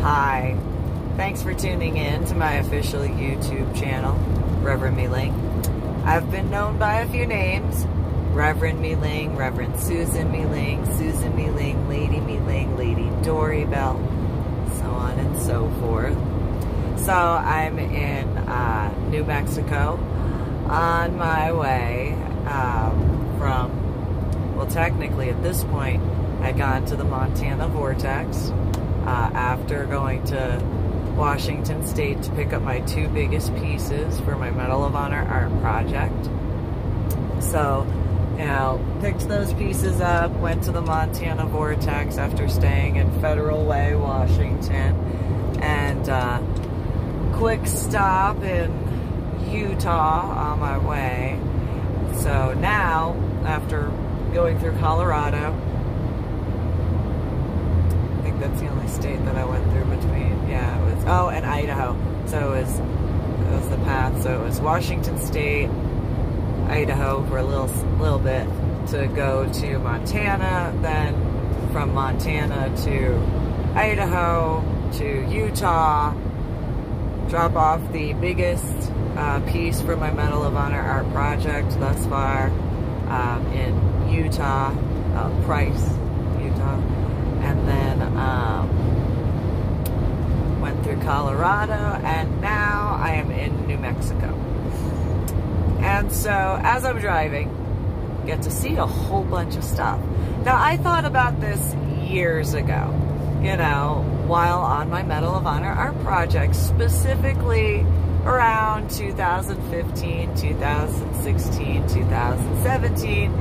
Hi. Thanks for tuning in to my official YouTube channel, Reverend Meeling. I've been known by a few names. Reverend Meeling, Reverend Susan Meeling, Susan Meeling, Lady Meeling, Lady Dori Belle, so on and so forth. So I'm in uh, New Mexico on my way um, from, well, technically at this point, I'd gone to the Montana Vortex after going to Washington State to pick up my two biggest pieces for my Medal of Honor art project. So, you know, picked those pieces up, went to the Montana Vortex after staying in Federal Way, Washington, and uh, quick stop in Utah on my way. So now, after going through Colorado, that's the only state that I went through between. Yeah, it was. Oh, and Idaho. So it was. It was the path. So it was Washington State, Idaho for a little little bit to go to Montana. Then from Montana to Idaho to Utah. Drop off the biggest uh, piece for my Medal of Honor art project thus far um, in Utah, uh, Price, Utah and then um, went through Colorado, and now I am in New Mexico. And so, as I'm driving, get to see a whole bunch of stuff. Now, I thought about this years ago, you know, while on my Medal of Honor art project, specifically around 2015, 2016, 2017,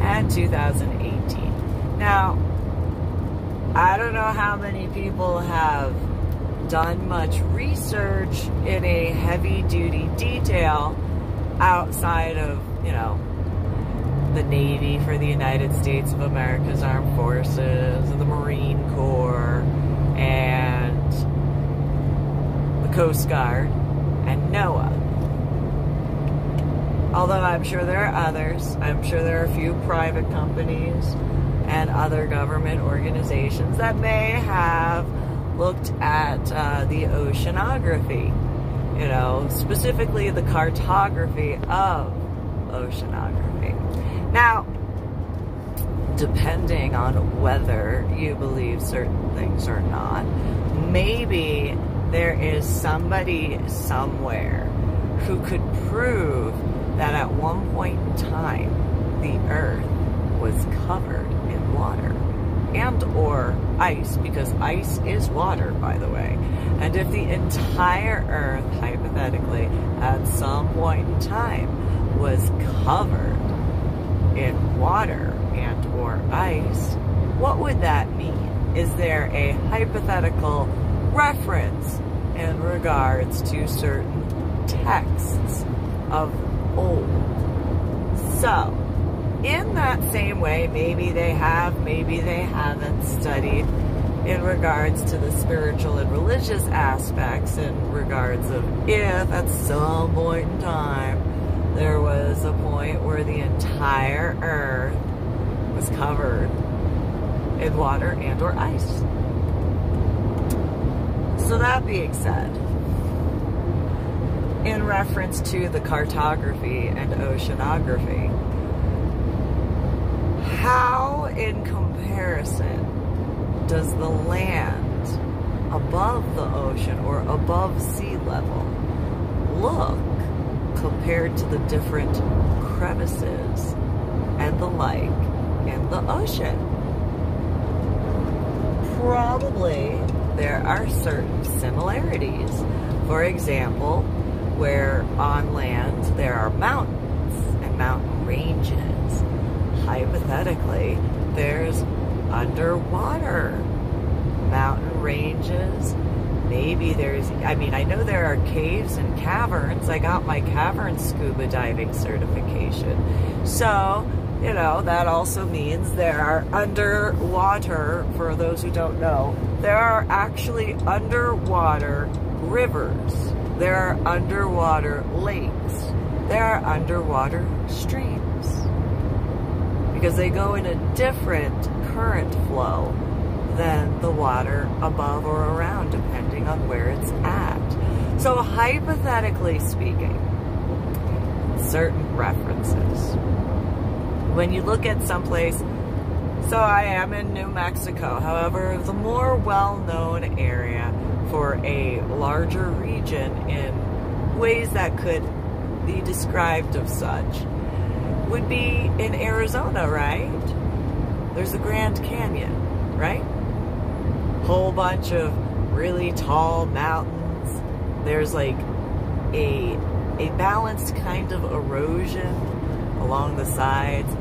and 2018. Now, I don't know how many people have done much research in a heavy duty detail outside of, you know, the Navy for the United States of America's Armed Forces, the Marine Corps, and the Coast Guard, and NOAA. Although I'm sure there are others, I'm sure there are a few private companies and other government organizations that may have looked at uh, the oceanography, you know, specifically the cartography of oceanography. Now, depending on whether you believe certain things or not, maybe there is somebody somewhere who could prove that at one point in time the earth was covered in water and or ice because ice is water by the way. And if the entire earth hypothetically at some point in time was covered in water and or ice what would that mean? Is there a hypothetical reference in regards to certain texts of old? So in that same way, maybe they have, maybe they haven't studied in regards to the spiritual and religious aspects, in regards of if at some point in time there was a point where the entire earth was covered in water and or ice. So that being said, in reference to the cartography and oceanography, how, in comparison, does the land above the ocean or above sea level look compared to the different crevices and the like in the ocean? Probably there are certain similarities. For example, where on land there are mountains and mountain ranges hypothetically, there's underwater mountain ranges. Maybe there's, I mean, I know there are caves and caverns. I got my cavern scuba diving certification. So, you know, that also means there are underwater, for those who don't know, there are actually underwater rivers. There are underwater lakes. There are underwater streams because they go in a different current flow than the water above or around, depending on where it's at. So, hypothetically speaking, certain references. When you look at someplace, so I am in New Mexico, however, the more well known area for a larger region in ways that could be described of such would be in Arizona, right? There's the Grand Canyon, right? Whole bunch of really tall mountains. There's like a a balanced kind of erosion along the sides,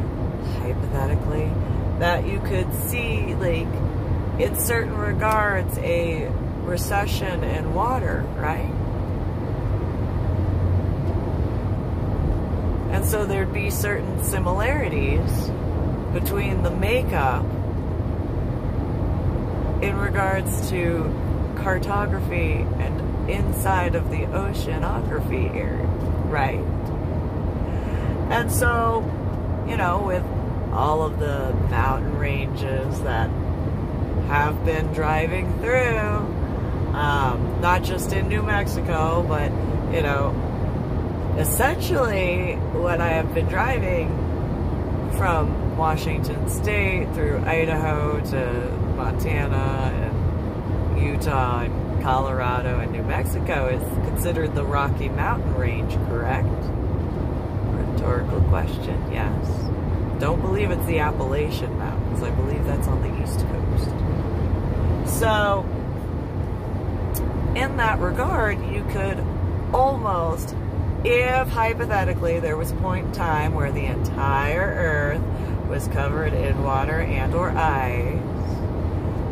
hypothetically, that you could see like in certain regards a recession in water, right? And so there'd be certain similarities between the makeup in regards to cartography and inside of the oceanography area, right? And so, you know, with all of the mountain ranges that have been driving through, um, not just in New Mexico, but, you know, essentially what I have been driving from Washington State through Idaho to Montana and Utah and Colorado and New Mexico is considered the Rocky Mountain Range, correct? Rhetorical question, yes. Don't believe it's the Appalachian Mountains. I believe that's on the East Coast. So, in that regard, you could almost if hypothetically there was a point in time where the entire earth was covered in water and or ice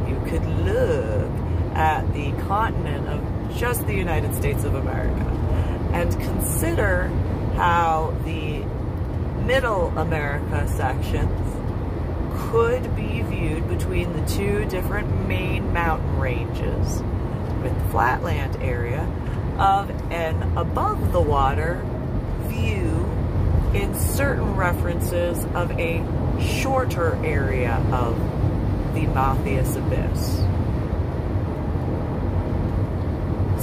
you could look at the continent of just the United States of America and consider how the middle America sections could be viewed between the two different main mountain ranges with the flatland area of an above the water view in certain references of a shorter area of the Matthias Abyss.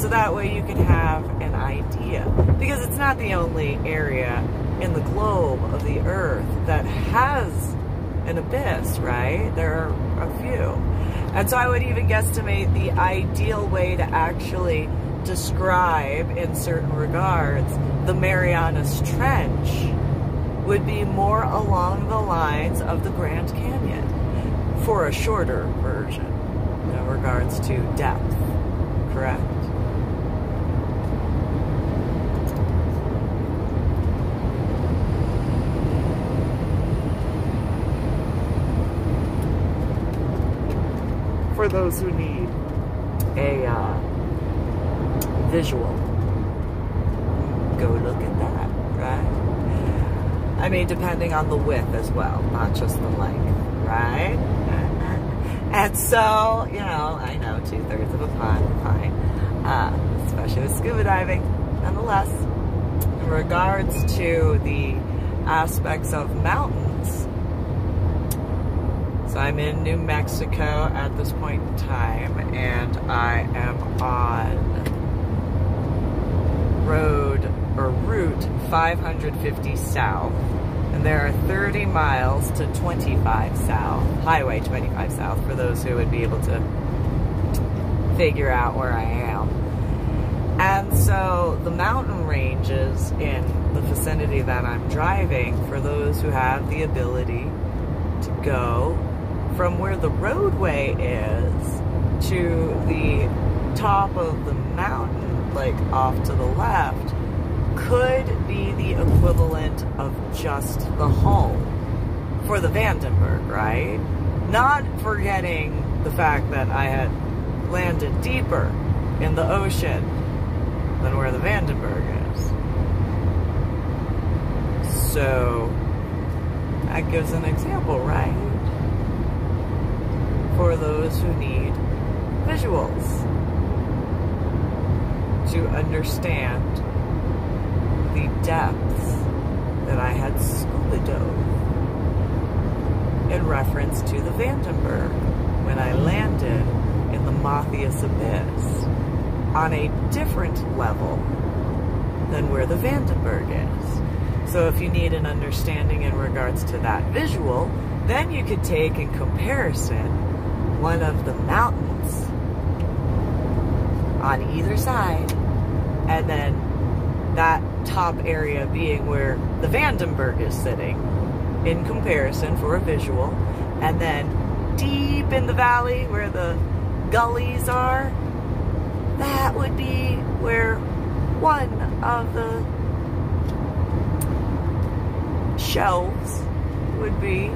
So that way you can have an idea. Because it's not the only area in the globe of the earth that has an abyss, right? There are a few. And so I would even guesstimate the ideal way to actually describe, in certain regards, the Marianas Trench would be more along the lines of the Grand Canyon for a shorter version in regards to depth, correct? For those who need a uh, visual. Go look at that, right? I mean, depending on the width as well, not just the length, right? And so, you know, I know two thirds of a pond, fine, uh, especially with scuba diving. Nonetheless, in regards to the aspects of mountains, so I'm in New Mexico at this point in time, and I am on road or route 550 south and there are 30 miles to 25 south highway 25 south for those who would be able to figure out where I am. And so the mountain ranges in the vicinity that I'm driving for those who have the ability to go from where the roadway is to the top of the mountain like off to the left could be the equivalent of just the home for the Vandenberg, right? Not forgetting the fact that I had landed deeper in the ocean than where the Vandenberg is. So that gives an example, right? For those who need visuals to understand the depths that I had scuba dove in reference to the Vandenberg when I landed in the Matthias Abyss on a different level than where the Vandenberg is. So if you need an understanding in regards to that visual, then you could take in comparison one of the mountains on either side and then that top area being where the Vandenberg is sitting in comparison for a visual. And then deep in the valley where the gullies are that would be where one of the shelves would be,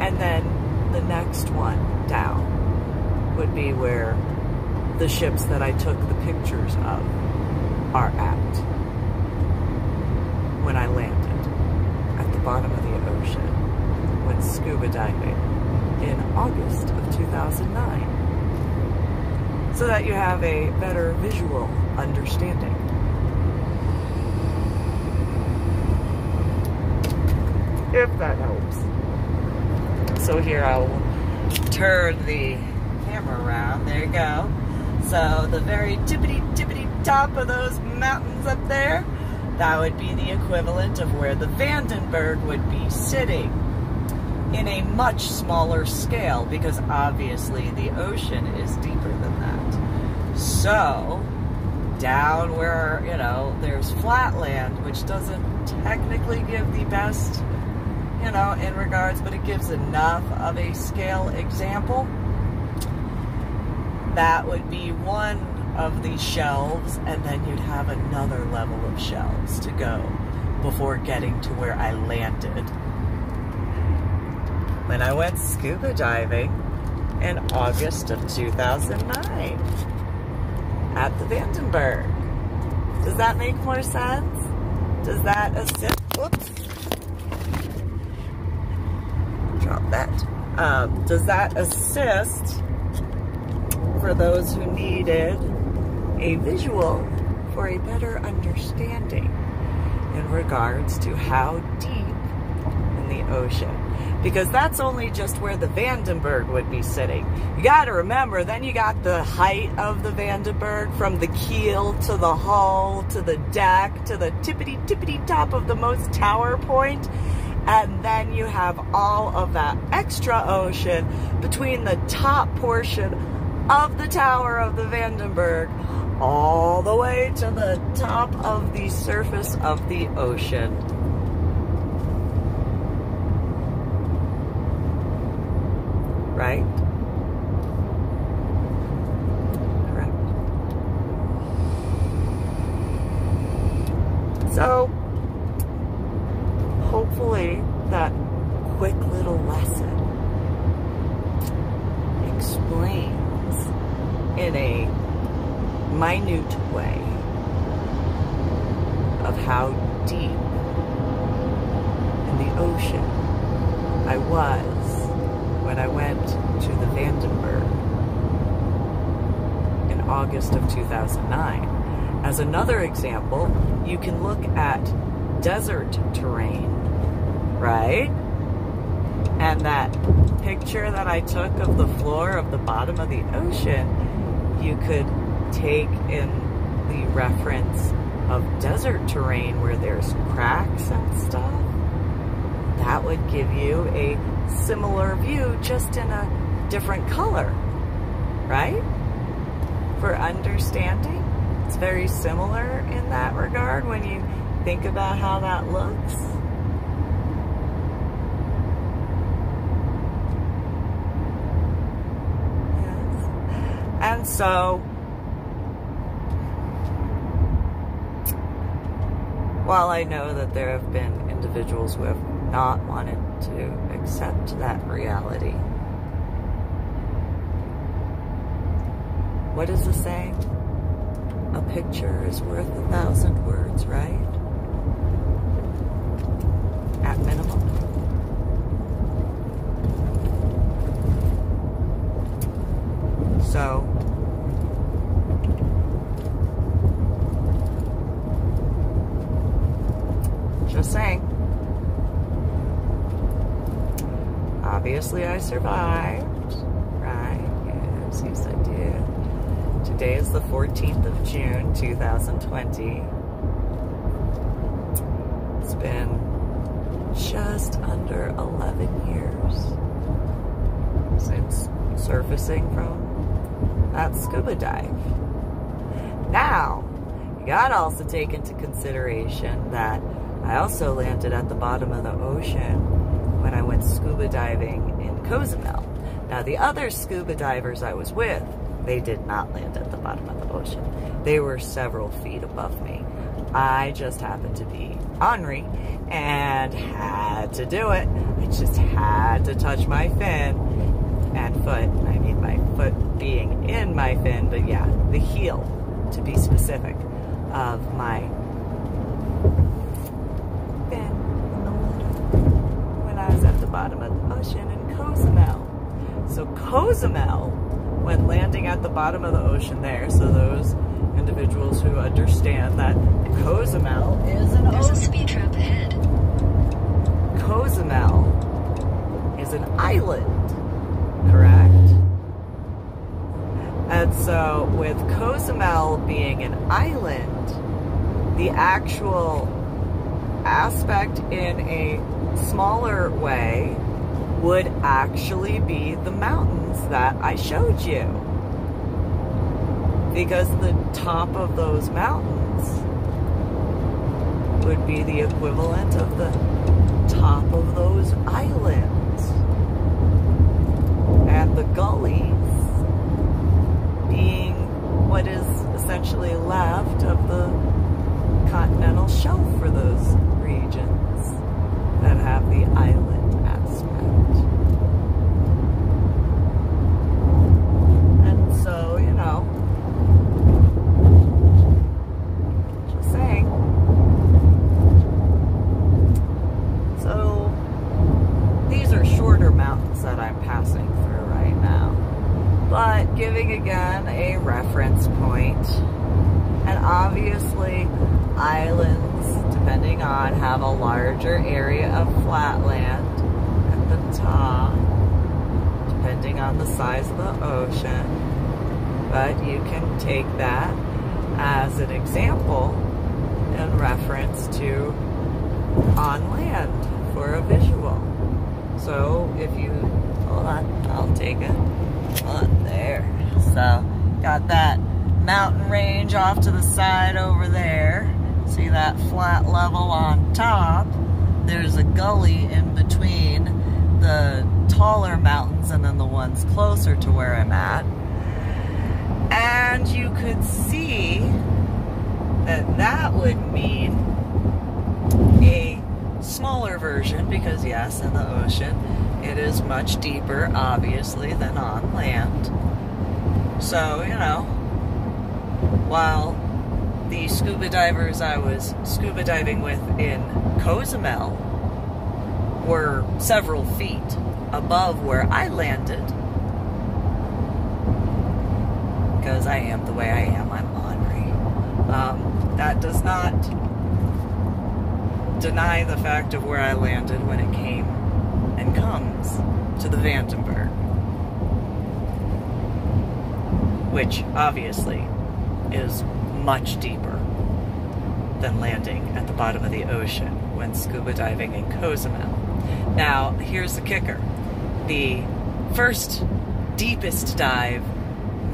and then the next one down would be where the ships that I took the pictures of are at when I landed at the bottom of the ocean when scuba diving in August of 2009 so that you have a better visual understanding. If that helps. So here I'll turn the camera around. There you go. So the very tippity tippity top of those mountains up there, that would be the equivalent of where the Vandenberg would be sitting in a much smaller scale because obviously the ocean is deeper than that. So, down where, you know, there's flatland, which doesn't technically give the best, you know, in regards, but it gives enough of a scale example. That would be one of these shelves, and then you'd have another level of shelves to go before getting to where I landed when I went scuba diving in August of 2009 at the Vandenberg. Does that make more sense? Does that assist? Whoops. Drop that. Um, does that assist for those who needed a visual for a better understanding in regards to how deep in the ocean because that's only just where the Vandenberg would be sitting. You got to remember, then you got the height of the Vandenberg from the keel to the hull to the deck to the tippity tippity top of the most tower point. And then you have all of that extra ocean between the top portion of the tower of the Vandenberg all the way to the top of the surface of the ocean. right? Correct. So, hopefully, that quick little lesson explains in a minute way of how deep in the ocean I was when I went to the Vandenberg in August of 2009. As another example, you can look at desert terrain, right? And that picture that I took of the floor of the bottom of the ocean, you could take in the reference of desert terrain where there's cracks and stuff. That would give you a similar view just in a different color, right? For understanding, it's very similar in that regard when you think about how that looks. Yes. And so, while I know that there have been individuals who have not wanted to accept that reality. What is the saying? A picture is worth a thousand words, right? At minimum. So, just saying. obviously I survived. Right? Yes, I do. Today is the 14th of June, 2020. It's been just under 11 years since surfacing from that scuba dive. Now, you gotta also take into consideration that I also landed at the bottom of the ocean when I went scuba diving in Cozumel. Now, the other scuba divers I was with, they did not land at the bottom of the ocean. They were several feet above me. I just happened to be ornery and had to do it. I just had to touch my fin and foot. I mean, my foot being in my fin, but yeah, the heel, to be specific, of my fin when I was at the bottom of the ocean in Cozumel. So Cozumel, when landing at the bottom of the ocean there, so those individuals who understand that Cozumel is an There's a speed trap ahead. Cozumel is an island, correct? And so, with Cozumel being an island, the actual aspect in a smaller way would actually be the mountains that I showed you. Because the top of those mountains would be the equivalent of the top of those islands. And the gullies being what is essentially left of the continental shelf for those regions that have the island aspect. And so, you know, just saying. So, these are shorter mountains that I'm passing through right now. But giving again a reference point, and obviously, islands, depending on, have a larger area of flatland at the top, depending on the size of the ocean. But you can take that as an example in reference to on land for a visual. So if you, hold on, I'll take it. On there. So, got that mountain range off to the side over there. See that flat level on top? There's a gully in between the taller mountains and then the ones closer to where I'm at. And you could see that that would mean smaller version because yes in the ocean it is much deeper obviously than on land. So you know while the scuba divers i was scuba diving with in cozumel were several feet above where i landed because i am the way i am i'm ornery um, that does not deny the fact of where I landed when it came and comes to the Vandenberg. Which obviously is much deeper than landing at the bottom of the ocean when scuba diving in Cozumel. Now, here's the kicker the first deepest dive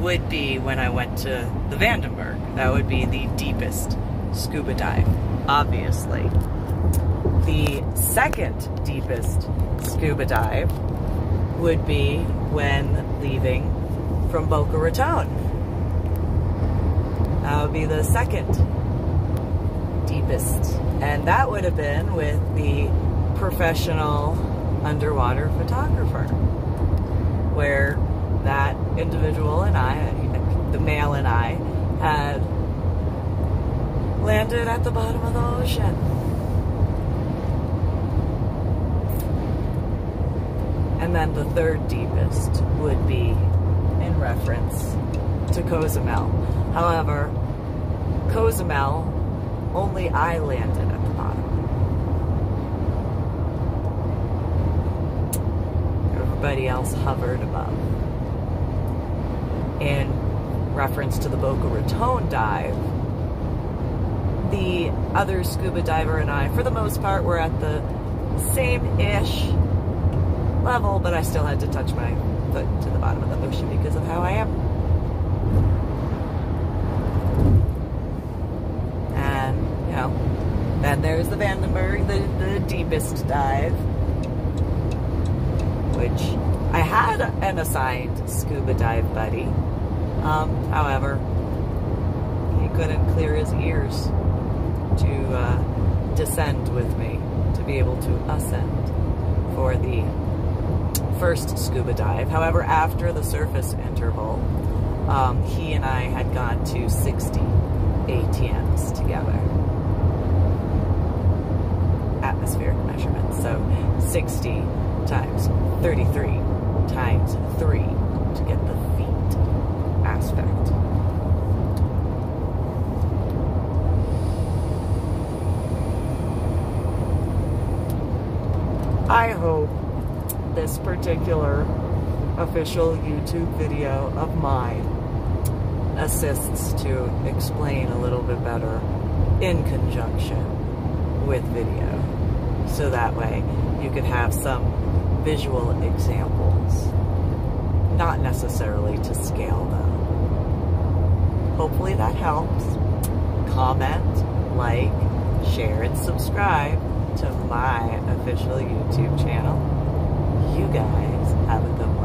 would be when I went to the Vandenberg. That would be the deepest scuba dive, obviously the second deepest scuba dive would be when leaving from Boca Raton. That would be the second deepest. And that would have been with the professional underwater photographer, where that individual and I, the male and I, had landed at the bottom of the ocean. And then the third deepest would be in reference to Cozumel. However, Cozumel, only I landed at the bottom. Everybody else hovered above. in reference to the Boca Raton dive, the other scuba diver and I, for the most part, were at the same-ish level, but I still had to touch my foot to the bottom of the ocean because of how I am. And, you know, then there's the Vandenberg, the, the deepest dive, which I had an assigned scuba dive buddy. Um, however, he couldn't clear his ears to uh, descend with me to be able to ascend for the first scuba dive. However, after the surface interval, um, he and I had gone to 60 ATMs together. Atmospheric measurements. So 60 times 33 times 3 to get the feet aspect. I hope this particular official YouTube video of mine assists to explain a little bit better in conjunction with video. So that way you could have some visual examples, not necessarily to scale them. Hopefully that helps. Comment, like, share, and subscribe to my official YouTube channel. You guys have a good.